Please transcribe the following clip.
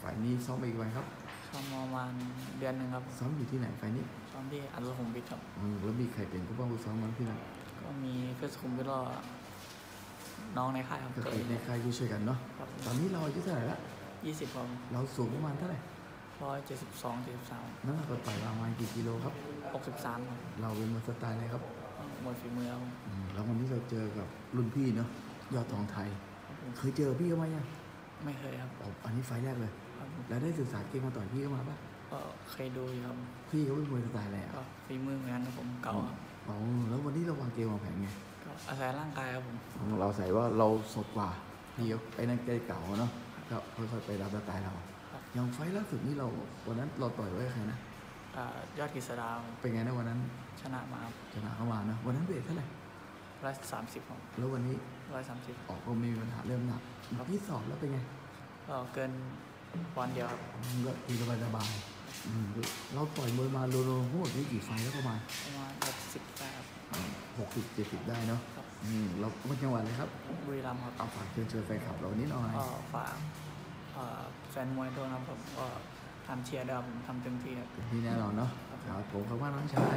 ฝ่ายนี้ซ้อมไปอีกวันครับซ้อมประมาณเดือนหนึ่งครับซ้อมอยู่ที่ไหนฝ่ายนี้ซ้อมที่อัลลมบิดครับอืมแล้วมีใครเป็นผู้บ้างผู้ซ้อมมั้งที่นั่นก็มีเพื่อนสคุมวิทย์ก็น้องในค่ายครับก็คือในค่ายช่วยๆกันเนาะครับตอนนี้เราอายุเท่าไหร่ละยี่สิบครับเราสูงประมาณเท่าไหร่ร้อยเจ็ดสิบสองเจ็ดสิบสามน้ำหนักเราต่อยประมาณกี่กิโลครับหกสิบสามครับเราเป็นมวยสไตล์อะไรครับมวยฝีมือครับอืมแล้ววันนี้เราเจอกับรุ่นพี่เนาะยอดทองไทยครับผมเคยเจอพี่เขาไหมยังไม่เคยครับอ๋ออันนี้ไฟล์แรกเลยครับผม แล้วได้ศึกษาเกมมาต่อยพี่เขามาปะก็เคยดูอยู่ครับพี่เขาเป็นมวยสไตล์อะไรอะก็ฝีมือเหมือนกันครับผมเก่าครับอ๋อแล้ววันนี้เราวางเกมวางแผนไงก็อาศัยร่างกายครับผมเราใส่ว่าเราสดกว่าพี่เขาไอ้นั่นแกเก่าเนาะก็ค่อยๆไปรับสไตล์เราครับอย่างไฟล์ล่าสุดนี่เราวันนั้นเราต่อยไว้กับใครนะอ่ายอดกฤษดาครับเป็นไงนะวันนั้น ชนะมาครับชนะเข้ามานะวันนั้นเวทเท่าไหร่ร้อยสามสิบครับแล้ววันนี้ร้อยสามสิบออกก็ไม่มีปัญหาเริ่มหนักครับพี่สอบแล้วเป็นไงก็เกิน ปอนด์เดียวครับมันก็ทีสบายสบายๆอืมเราต่อยมวยมาโลโลทั้งหมดนี่กี่ไฟล์แล้วประมาณประมาณหกสิบแปดหกสิบเจ็ดสิบได้เนาะครับอืมเราเป็นจังหวัดอะไรครับ บุรีรัมย์ครับ เอาฝากเชิญชวนแฟนคลับเรานิดหน่อย ก็ฝากเอ่อแฟนมวยด้วยนะครับผมก็ทำเชียร์ด้วยครับผมทำเต็มที่ครับที่แน่นอนเนาะครับผมขอบคุณมากน้องชาย